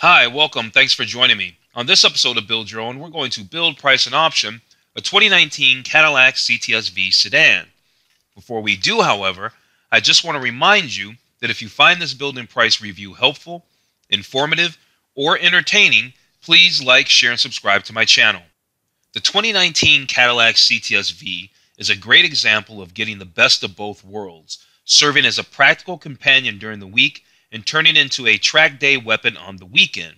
Hi, welcome. Thanks for joining me. On this episode of Build Your Own, we're going to build, price, and option a 2019 Cadillac CTS-V sedan. Before we do, however, I just want to remind you that if you find this build and price review helpful, informative, or entertaining, please like, share, and subscribe to my channel. The 2019 Cadillac CTS-V is a great example of getting the best of both worlds, serving as a practical companion during the week and turning into a track day weapon on the weekend.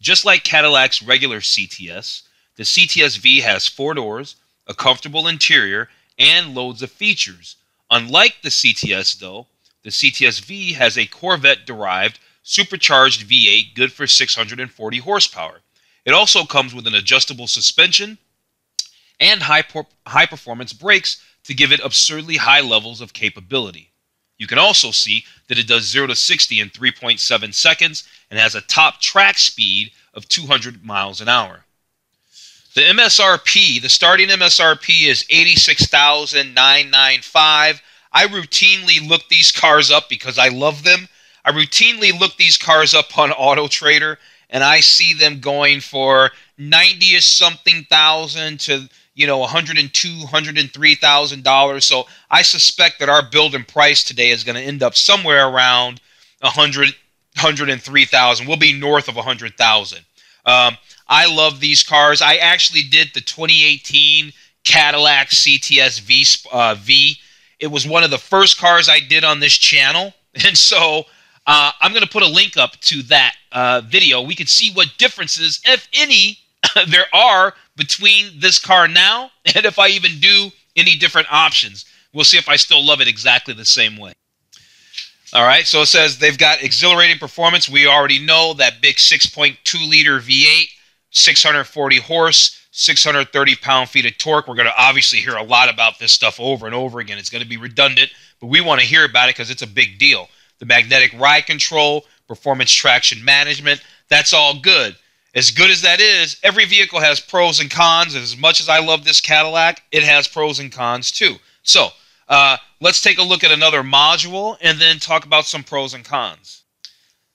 Just like Cadillac's regular CTS, the CTS-V has four doors, a comfortable interior, and loads of features. Unlike the CTS, though, the CTS-V has a Corvette-derived supercharged V8 good for 640 horsepower. It also comes with an adjustable suspension and high, high performance brakes to give it absurdly high levels of capability. You can also see that it does 0 to 60 in 3.7 seconds and has a top track speed of 200 miles an hour. The MSRP, the starting MSRP is 86,995. I routinely look these cars up because I love them. I routinely look these cars up on Auto Trader and I see them going for 90 something thousand to you know, 102, 103,000 dollars. So I suspect that our build and price today is going to end up somewhere around 100, 103,000. We'll be north of 100,000. Um, I love these cars. I actually did the 2018 Cadillac CTS V. Uh, v. It was one of the first cars I did on this channel, and so uh, I'm going to put a link up to that uh, video. We can see what differences, if any, there are between this car now and if I even do any different options. We'll see if I still love it exactly the same way. All right, so it says they've got exhilarating performance. We already know that big 6.2 liter V8, 640 horse, 630 pound feet of torque. We're going to obviously hear a lot about this stuff over and over again. It's going to be redundant, but we want to hear about it because it's a big deal. The magnetic ride control, performance traction management, that's all good. As good as that is, every vehicle has pros and cons. As much as I love this Cadillac, it has pros and cons too. So uh, let's take a look at another module and then talk about some pros and cons.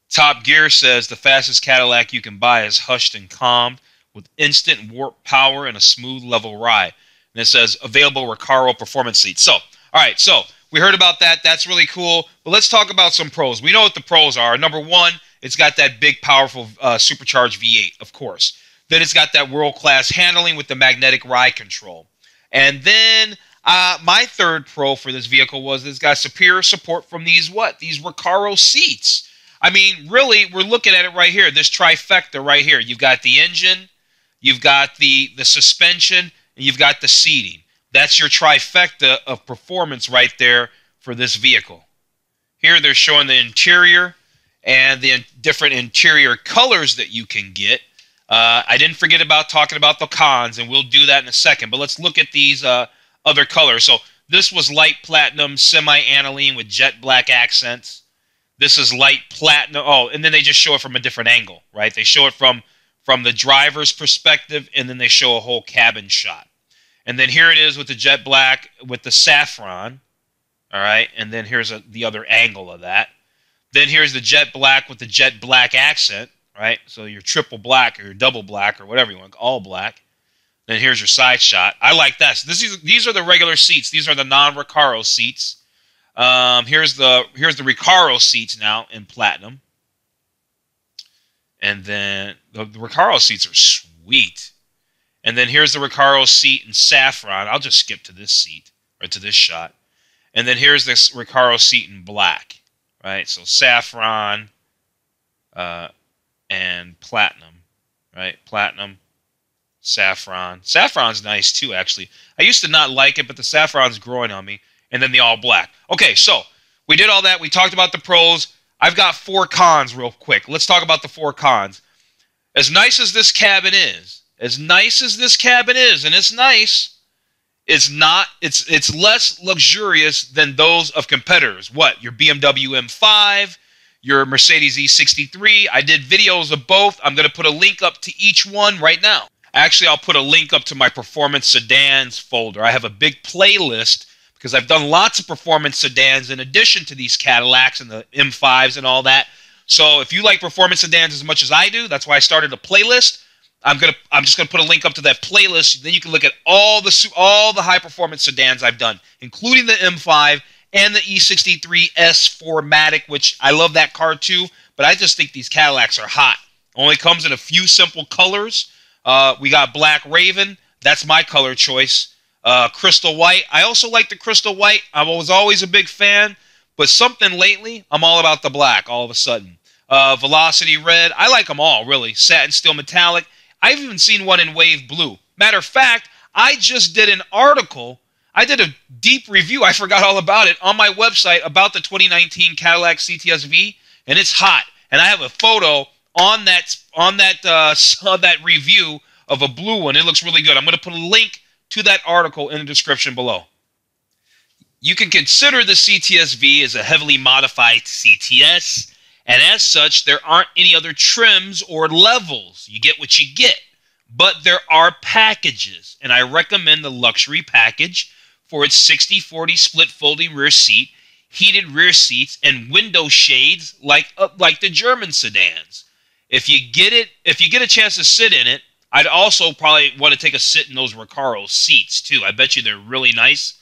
Top Gear says the fastest Cadillac you can buy is hushed and calmed with instant warp power and a smooth level ride. And it says available Recaro performance seats. So, all right, so we heard about that. That's really cool. But let's talk about some pros. We know what the pros are. Number one, it's got that big, powerful uh, supercharged V8, of course. Then it's got that world class handling with the magnetic ride control. And then uh, my third pro for this vehicle was it's got superior support from these what? These Recaro seats. I mean, really, we're looking at it right here. This trifecta right here. You've got the engine, you've got the the suspension, and you've got the seating. That's your trifecta of performance right there for this vehicle. Here they're showing the interior and the different interior colors that you can get. Uh, I didn't forget about talking about the cons, and we'll do that in a second. But let's look at these uh, other colors. So this was light platinum, semi-aniline with jet black accents. This is light platinum. Oh, and then they just show it from a different angle, right? They show it from from the driver's perspective, and then they show a whole cabin shot. And then here it is with the jet black with the saffron. All right, and then here's a, the other angle of that. Then here's the jet black with the jet black accent, right? So your triple black or your double black or whatever you want, all black. Then here's your side shot. I like that. This is, these are the regular seats. These are the non-Recaro seats. Um, here's the here's the Recaro seats now in platinum. And then the, the Recaro seats are sweet. And then here's the Recaro seat in saffron. I'll just skip to this seat or to this shot. And then here's this Recaro seat in black right? So saffron uh, and platinum, right? Platinum, saffron. Saffron's nice too, actually. I used to not like it, but the saffron's growing on me. And then the all black. Okay, so we did all that. We talked about the pros. I've got four cons real quick. Let's talk about the four cons. As nice as this cabin is, as nice as this cabin is, and it's nice, it's not it's it's less luxurious than those of competitors. What? Your BMW M5, your Mercedes E63. I did videos of both. I'm going to put a link up to each one right now. Actually, I'll put a link up to my performance sedans folder. I have a big playlist because I've done lots of performance sedans in addition to these Cadillacs and the M5s and all that. So if you like performance sedans as much as I do, that's why I started a playlist. I'm gonna I'm just gonna put a link up to that playlist. Then you can look at all the all the high performance sedans I've done, including the M5 and the E63 S4matic, which I love that car too. But I just think these Cadillacs are hot. Only comes in a few simple colors. Uh, we got Black Raven. That's my color choice. Uh, crystal White. I also like the Crystal White. I was always a big fan. But something lately, I'm all about the black all of a sudden. Uh, Velocity Red. I like them all, really. Satin Steel Metallic. I've even seen one in Wave Blue. Matter of fact, I just did an article. I did a deep review. I forgot all about it on my website about the 2019 Cadillac CTS-V, and it's hot. And I have a photo on that on that uh, that review of a blue one. It looks really good. I'm going to put a link to that article in the description below. You can consider the CTS-V as a heavily modified CTS and as such, there aren't any other trims or levels. You get what you get. But there are packages, and I recommend the luxury package for its 60 40 split folding rear seat, heated rear seats, and window shades like, uh, like the German sedans. If you get it, if you get a chance to sit in it, I'd also probably want to take a sit in those Recaro seats too. I bet you they're really nice,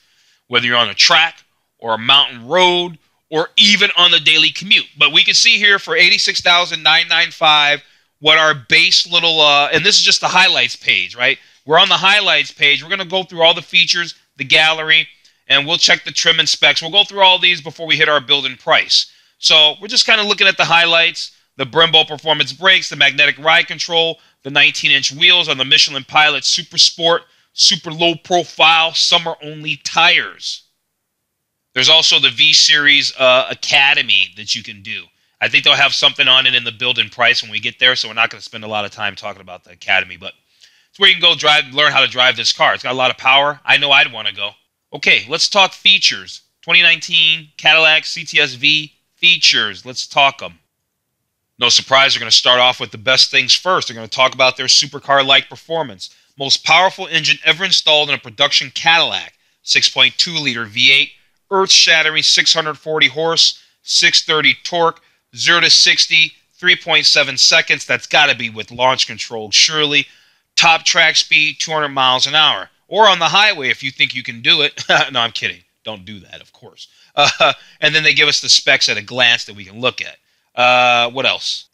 whether you're on a track or a mountain road or even on the daily commute. But we can see here for 86,995 what our base little uh, and this is just the highlights page, right? We're on the highlights page. We're going to go through all the features, the gallery, and we'll check the trim and specs. We'll go through all these before we hit our build and price. So we're just kind of looking at the highlights, the Brembo performance brakes, the magnetic ride control, the 19-inch wheels on the Michelin Pilot Super Sport, super low profile, summer only tires. There's also the V Series uh, Academy that you can do. I think they'll have something on it in the build and price when we get there, so we're not going to spend a lot of time talking about the Academy, but it's where you can go drive, learn how to drive this car. It's got a lot of power. I know I'd want to go. Okay, let's talk features. 2019 Cadillac CTS-V features. Let's talk them. No surprise, they're going to start off with the best things first. They're going to talk about their supercar-like performance. Most powerful engine ever installed in a production Cadillac. 6.2 liter V8 earth shattering 640 horse, 630 torque, 0 to 60, 3.7 seconds. That's got to be with launch control, surely. Top track speed, 200 miles an hour. Or on the highway if you think you can do it. no, I'm kidding. Don't do that, of course. Uh, and then they give us the specs at a glance that we can look at. Uh, what else?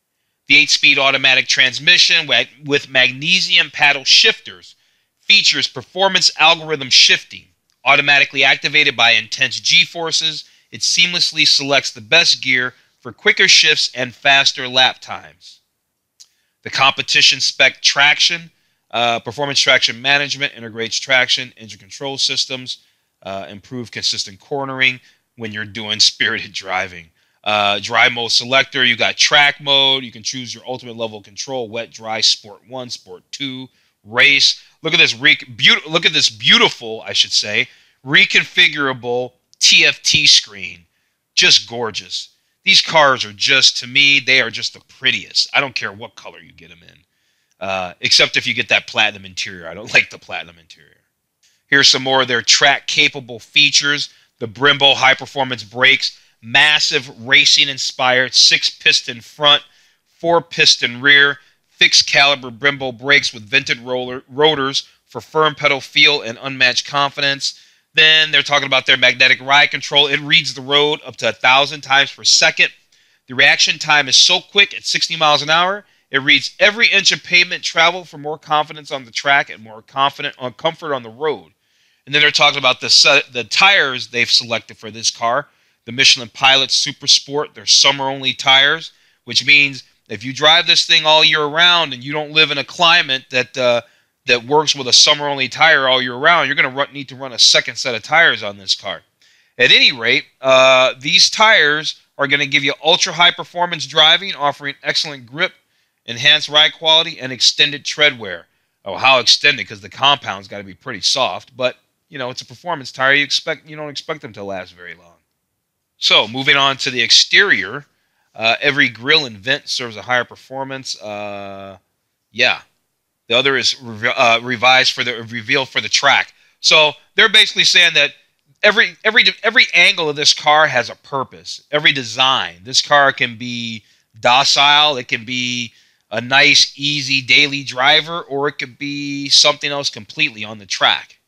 The 8 speed automatic transmission with magnesium paddle shifters features performance algorithm shifting Automatically activated by intense G forces, it seamlessly selects the best gear for quicker shifts and faster lap times. The competition spec traction, uh, performance traction management integrates traction, engine control systems, uh, improve consistent cornering when you're doing spirited driving. Uh, dry mode selector, you got track mode. You can choose your ultimate level of control: wet, dry, sport one, sport two, race. Look at this re- be- look at this beautiful, I should say, reconfigurable TFT screen. Just gorgeous. These cars are just to me, they are just the prettiest. I don't care what color you get them in. Uh, except if you get that platinum interior. I don't like the platinum interior. Here's some more of their track capable features. The Brembo high performance brakes, massive racing inspired six piston front, four piston rear, fixed caliper Brembo brakes with vented roller, rotors for firm pedal feel and unmatched confidence. Then they're talking about their magnetic ride control. It reads the road up to a 1,000 times per second. The reaction time is so quick at 60 miles an hour. It reads every inch of pavement traveled for more confidence on the track and more confident on comfort on the road. And then they're talking about the the tires they've selected for this car. The Michelin Pilot Super Sport, they're summer only tires, which means if you drive this thing all year round and you don't live in a climate that uh, that works with a summer only tire all year round, you're going to need to run a second set of tires on this car. At any rate, uh, these tires are going to give you ultra high performance driving, offering excellent grip, enhanced ride quality, and extended tread wear. Oh, how extended? Because the compound's got to be pretty soft, but you know it's a performance tire. You expect you don't expect them to last very long. So moving on to the exterior. Uh, every grill and vent serves a higher performance. Uh, yeah. The other is uh, revised for the reveal for the track. So they're basically saying that every every every angle of this car has a purpose. Every design. This car can be docile. It can be a nice, easy daily driver, or it could be something else completely on the track.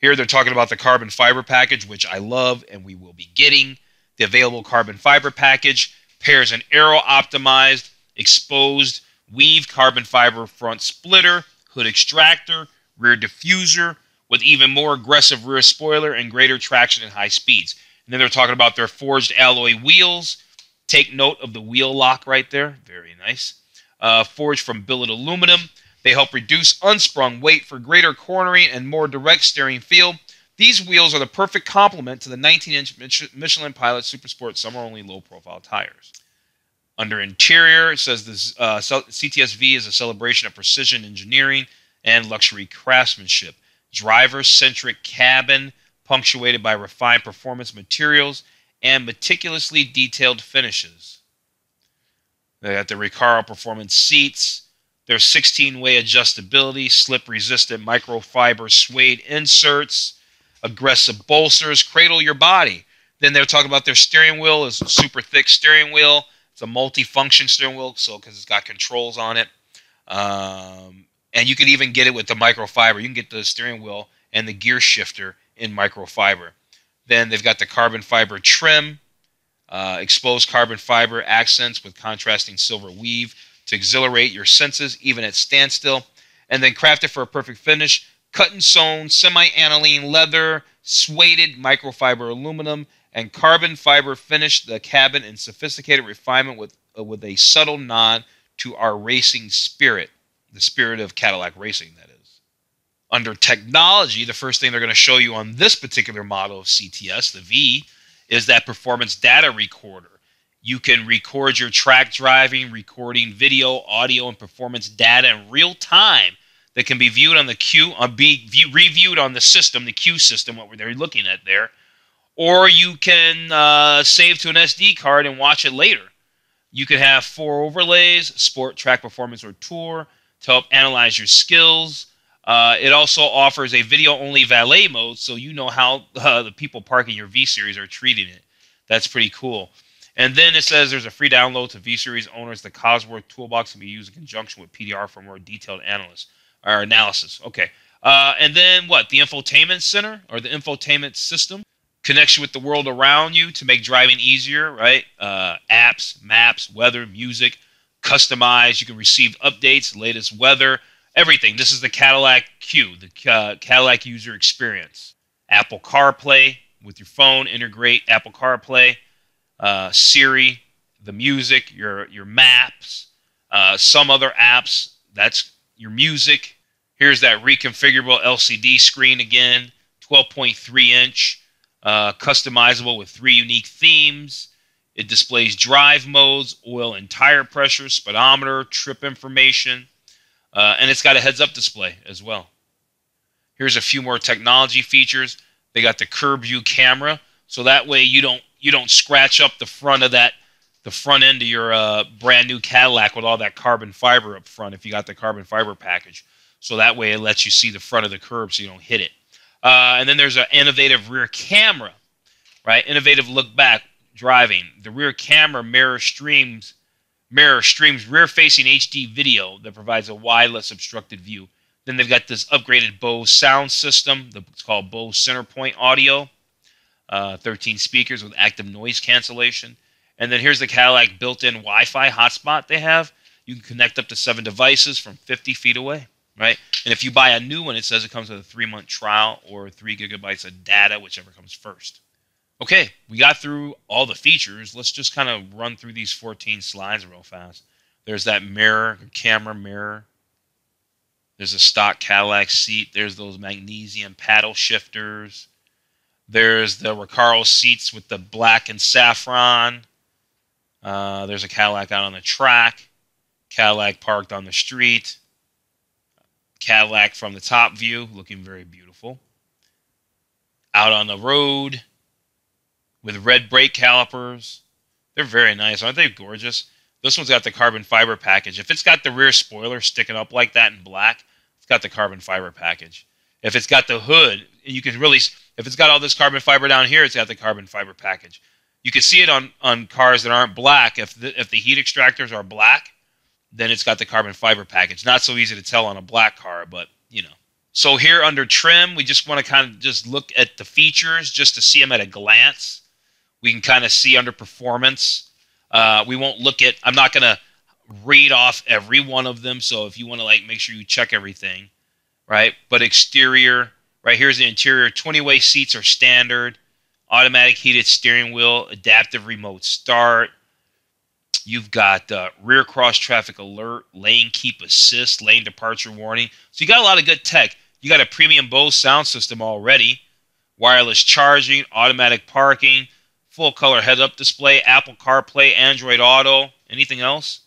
Here they're talking about the carbon fiber package, which I love and we will be getting. The available carbon fiber package pairs an aero optimized, exposed, weave carbon fiber front splitter, hood extractor, rear diffuser, with even more aggressive rear spoiler and greater traction at high speeds. And then they're talking about their forged alloy wheels. Take note of the wheel lock right there. Very nice. Uh, forged from billet aluminum. They help reduce unsprung weight for greater cornering and more direct steering feel. These wheels are the perfect complement to the 19-inch Michelin Pilot Supersport summer-only low-profile tires. Under interior, it says this uh, CTSV is a celebration of precision engineering and luxury craftsmanship. Driver-centric cabin, punctuated by refined performance materials and meticulously detailed finishes. They got the Recaro Performance seats, their 16-way adjustability, slip-resistant microfiber suede inserts, aggressive bolsters, cradle your body. Then they're talking about their steering wheel is a super thick steering wheel. It's a multi-function steering wheel, so because it's got controls on it, um, and you can even get it with the microfiber. You can get the steering wheel and the gear shifter in microfiber. Then they've got the carbon fiber trim, uh, exposed carbon fiber accents with contrasting silver weave to exhilarate your senses even at standstill, and then crafted for a perfect finish cut and sewn semi-aniline leather, suede microfiber aluminum, and carbon fiber finish the cabin in sophisticated refinement with, uh, with a subtle nod to our racing spirit, the spirit of Cadillac racing, that is. Under technology, the first thing they're going to show you on this particular model of CTS, the V, is that performance data recorder. You can record your track driving, recording video, audio, and performance data in real time that can be viewed on the CUE, uh, be view, reviewed on the system, the CUE system, what they're looking at there, or you can uh, save to an SD card and watch it later. You can have four overlays: sport, track, performance, or tour to help analyze your skills. Uh, it also offers a video-only valet mode, so you know how uh, the people parking your V Series are treating it. That's pretty cool. And then it says there's a free download to V Series owners. The Cosworth Toolbox can be used in conjunction with PDR for more detailed analysis or analysis. Okay. Uh, and then what? The infotainment center or the infotainment system connection with the world around you to make driving easier, right? Uh, apps, maps, weather, music, customize. You can receive updates, latest weather, everything. This is the Cadillac CUE, the uh, Cadillac user experience. Apple CarPlay with your phone, integrate Apple CarPlay, uh, Siri, the music, your your maps, uh, some other apps. That's your music. Here's that reconfigurable LCD screen again, 12.3 inch, uh, customizable with three unique themes. It displays drive modes, oil and tire pressure, speedometer, trip information, uh, and it's got a heads up display as well. Here's a few more technology features. They got the curb view camera, so that way you don't you don't scratch up the front of that the front end of your uh, brand new Cadillac with all that carbon fiber up front if you got the carbon fiber package. So that way it lets you see the front of the curb so you don't hit it. Uh, and then there's an innovative rear camera, right? Innovative look back driving. The rear camera mirror streams mirror streams rear-facing HD video that provides a wide, less obstructed view. Then they've got this upgraded Bose sound system. It's called Bose Centerpoint Audio. Uh, 13 speakers with active noise cancellation. And then here's the Cadillac built-in Wi-Fi hotspot they have. You can connect up to seven devices from 50 feet away, right? And if you buy a new one, it says it comes with a three-month trial or three gigabytes of data, whichever comes first. Okay, we got through all the features. Let's just kind of run through these 14 slides real fast. There's that mirror, camera mirror. There's a stock Cadillac seat. There's those magnesium paddle shifters. There's the Recaro seats with the black and saffron. Uh, there's a Cadillac out on the track, Cadillac parked on the street, Cadillac from the top view, looking very beautiful. Out on the road with red brake calipers. They're very nice. Aren't they gorgeous? This one's got the carbon fiber package. If it's got the rear spoiler sticking up like that in black, it's got the carbon fiber package. If it's got the hood, you can really, if it's got all this carbon fiber down here, it's got the carbon fiber package. You can see it on, on cars that aren't black. If the, if the heat extractors are black, then it's got the carbon fiber package. Not so easy to tell on a black car, but you know. So here under trim, we just want to kind of just look at the features just to see them at a glance. We can kind of see under performance. Uh, we won't look at, I'm not going to read off every one of them. So if you want to like make sure you check everything, right? But exterior, right here's the interior. 20 way seats are standard. Automatic heated steering wheel, adaptive remote start. You've got uh, rear cross traffic alert, lane keep assist, lane departure warning. So you got a lot of good tech. You got a premium Bose sound system already, wireless charging, automatic parking, full color head up display, Apple CarPlay, Android Auto. Anything else?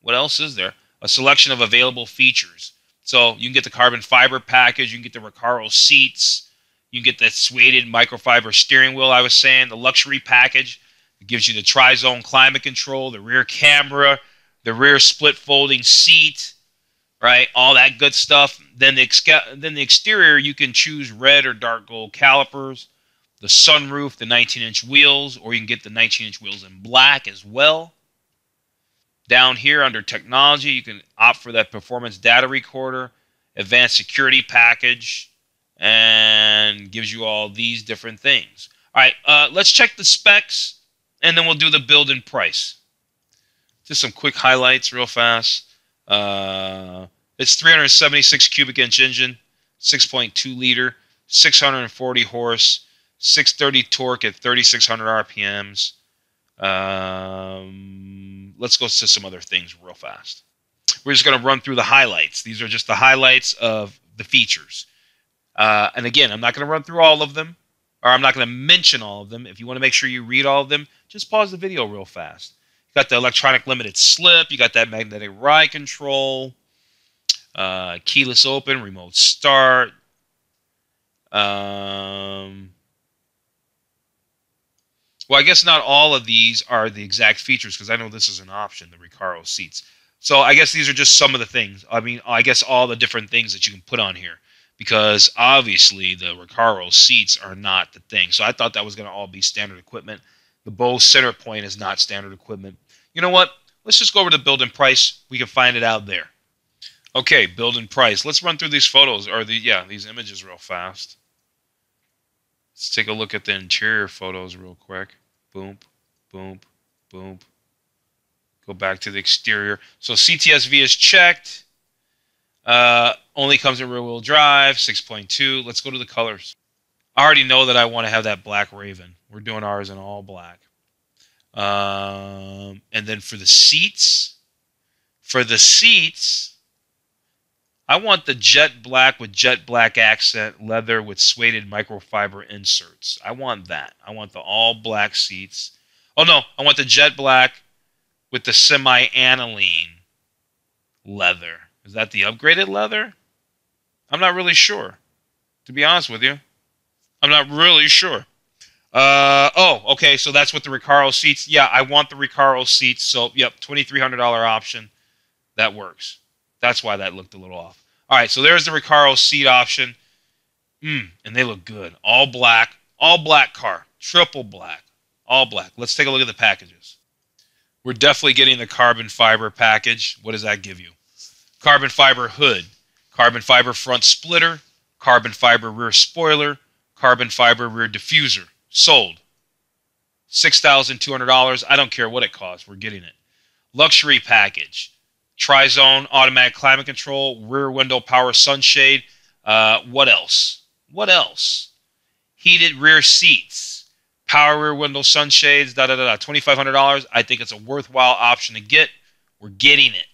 What else is there? A selection of available features. So you can get the carbon fiber package, you can get the Recaro seats, you can get the suede microfiber steering wheel, I was saying, the luxury package. It gives you the tri-zone climate control, the rear camera, the rear split folding seat, right? All that good stuff. Then the ex- then the exterior, you can choose red or dark gold calipers, the sunroof, the 19-inch wheels, or you can get the 19-inch wheels in black as well. Down here under technology, you can opt for that performance data recorder, advanced security package, and gives you all these different things. All right, uh, let's check the specs, and then we'll do the build and price. Just some quick highlights real fast. Uh, it's 376 cubic inch engine, 6.2 liter, 640 horse, 630 torque at 3600 RPMs. Um, let's go to some other things real fast. We're just going to run through the highlights. These are just the highlights of the features. Uh, and again, I'm not going to run through all of them, or I'm not going to mention all of them. If you want to make sure you read all of them, just pause the video real fast. You got the electronic limited slip. You got that magnetic ride control, uh, keyless open, remote start. Um, well, I guess not all of these are the exact features because I know this is an option, the Recaro seats. So I guess these are just some of the things. I mean, I guess all the different things that you can put on here because obviously the Recaro seats are not the thing. So I thought that was going to all be standard equipment. The Bose center point is not standard equipment. You know what? Let's just go over to build and price. We can find it out there. Okay, build and price. Let's run through these photos or the yeah, these images real fast. Let's take a look at the interior photos real quick. Boom, boom, boom. Go back to the exterior. So CTSV is checked. Uh, only comes in rear wheel drive, 6.2. Let's go to the colors. I already know that I want to have that black Raven. We're doing ours in all black. Um, and then for the seats, for the seats, I want the jet black with jet black accent leather with suede microfiber inserts. I want that. I want the all black seats. Oh no, I want the jet black with the semi aniline leather. Is that the upgraded leather? I'm not really sure. To be honest with you, I'm not really sure. Uh, oh, okay. So that's what the Recaro seats. Yeah, I want the Recaro seats. So, yep, $2,300 option. That works. That's why that looked a little off. All right, so there's the Recaro seat option. Mm, and they look good. All black, all black car, triple black, all black. Let's take a look at the packages. We're definitely getting the carbon fiber package. What does that give you? Carbon fiber hood, carbon fiber front splitter, carbon fiber rear spoiler, carbon fiber rear diffuser. Sold. $6,200. I don't care what it costs. We're getting it. Luxury package tri-zone automatic climate control, rear window power sunshade. Uh, what else? What else? Heated rear seats, power rear window sunshades. Da da da da. Twenty five hundred dollars. I think it's a worthwhile option to get. We're getting it.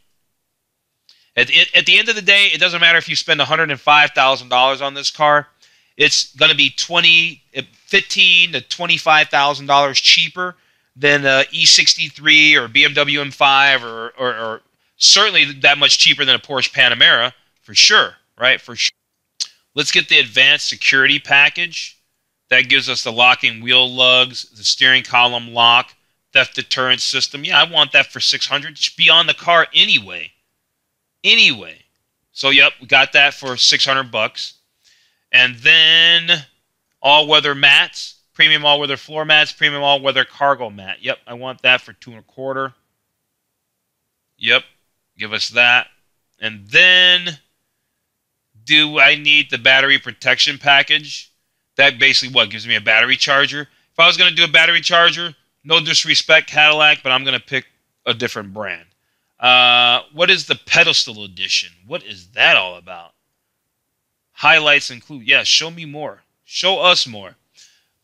At, at the end of the day, it doesn't matter if you spend one hundred and five thousand dollars on this car. It's going to be twenty, fifteen to twenty five thousand dollars cheaper than a E63 or BMW M5 or, or, or certainly that much cheaper than a Porsche Panamera, for sure, right? For sure. Let's get the advanced security package. That gives us the locking wheel lugs, the steering column lock, theft deterrent system. Yeah, I want that for 600. It should be on the car anyway. Anyway. So, yep, we got that for 600 bucks. And then all-weather mats, Premium all weather floor mats, premium all weather cargo mat. Yep, I want that for two and a quarter. Yep, give us that. And then, do I need the battery protection package? That basically what gives me a battery charger. If I was going to do a battery charger, no disrespect, Cadillac, but I'm going to pick a different brand. Uh, what is the pedestal edition? What is that all about? Highlights include, yeah, show me more. Show us more.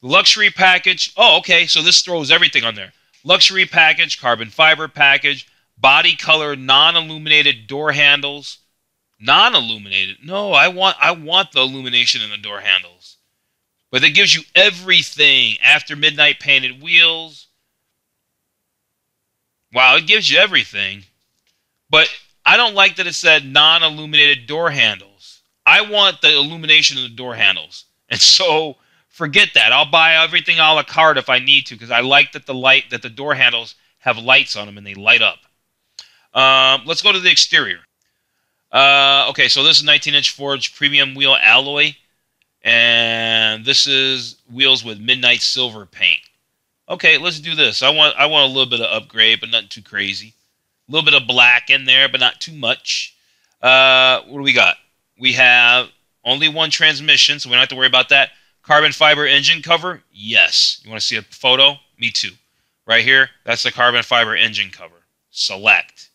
Luxury package. Oh, okay. So this throws everything on there. Luxury package, carbon fiber package, body color, non-illuminated door handles. Non-illuminated. No, I want I want the illumination in the door handles. But it gives you everything. After midnight painted wheels. Wow, it gives you everything. But I don't like that it said non-illuminated door handles. I want the illumination in the door handles. And so forget that. I'll buy everything a la carte if I need to because I like that the light that the door handles have lights on them and they light up. Um, let's go to the exterior. Uh, okay, so this is 19-inch forged premium wheel alloy, and this is wheels with midnight silver paint. Okay, let's do this. I want I want a little bit of upgrade, but nothing too crazy. A little bit of black in there, but not too much. Uh, what do we got? We have only one transmission, so we don't have to worry about that. Carbon fiber engine cover? Yes. You want to see a photo? Me too. Right here, that's the carbon fiber engine cover. Select.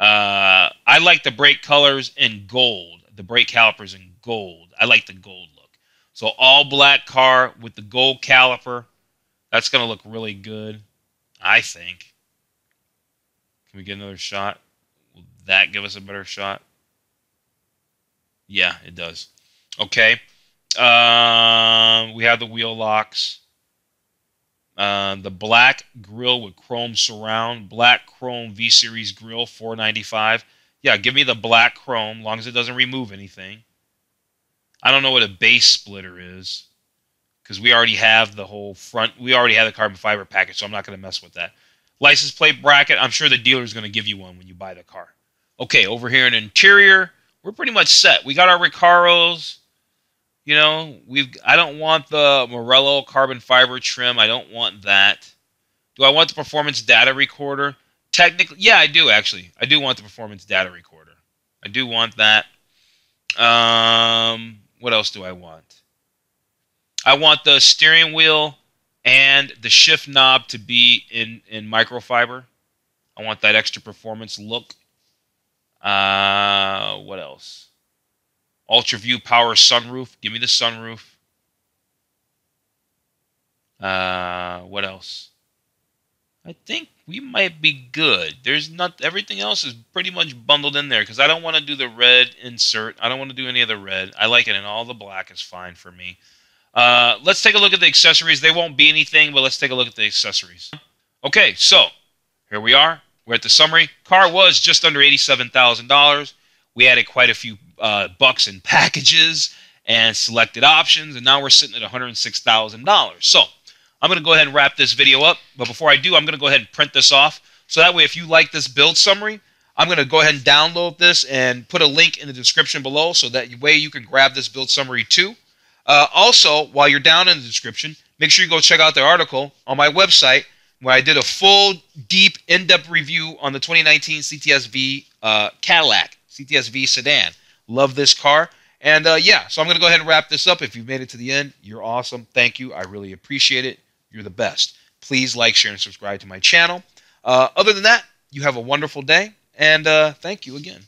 Uh, I like the brake colors in gold, the brake calipers in gold. I like the gold look. So all black car with the gold caliper. That's going to look really good, I think. Can we get another shot? Will that give us a better shot? Yeah, it does. Okay. Um, we have the wheel locks. Uh, the black grill with chrome surround, black chrome V series grill, 495. Yeah, give me the black chrome, as long as it doesn't remove anything. I don't know what a base splitter is, because we already have the whole front. We already have the carbon fiber package, so I'm not going to mess with that. License plate bracket. I'm sure the dealer is going to give you one when you buy the car. Okay, over here in interior, we're pretty much set. We got our Recaros. You know, we've I don't want the Morello carbon fiber trim. I don't want that. Do I want the performance data recorder? Technically, yeah, I do actually. I do want the performance data recorder. I do want that. Um, what else do I want? I want the steering wheel and the shift knob to be in in microfiber. I want that extra performance look. Uh, what else? Ultra View Power Sunroof. Give me the sunroof. Uh, what else? I think we might be good. There's not everything else is pretty much bundled in there because I don't want to do the red insert. I don't want to do any of the red. I like it, and all the black is fine for me. Uh, let's take a look at the accessories. They won't be anything, but let's take a look at the accessories. Okay, so here we are. We're at the summary. Car was just under eighty-seven thousand dollars. We added quite a few uh, bucks in packages and selected options, and now we're sitting at $106,000. So I'm going to go ahead and wrap this video up, but before I do, I'm going to go ahead and print this off. So that way, if you like this build summary, I'm going to go ahead and download this and put a link in the description below so that way you can grab this build summary too. Uh, also, while you're down in the description, make sure you go check out the article on my website where I did a full, deep, in-depth review on the 2019 CTSV uh, Cadillac, CTSV sedan. Love this car. And uh, yeah, so I'm going to go ahead and wrap this up. If you've made it to the end, you're awesome. Thank you. I really appreciate it. You're the best. Please like, share, and subscribe to my channel. Uh, other than that, you have a wonderful day, and uh, thank you again.